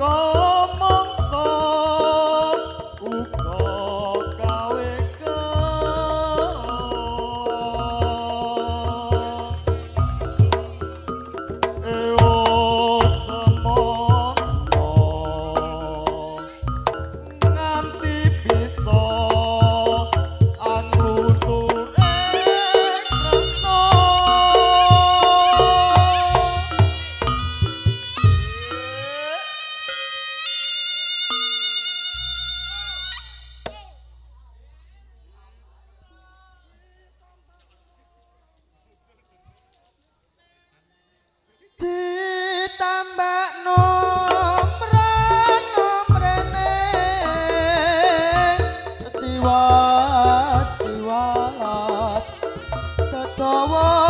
com Gustavo